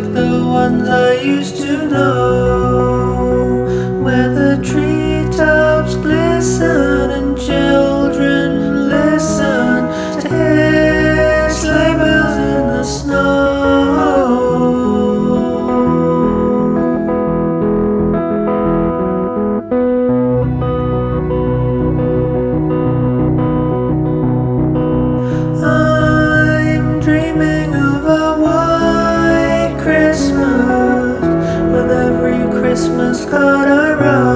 like the ones I used to know. Christmas card I wrote.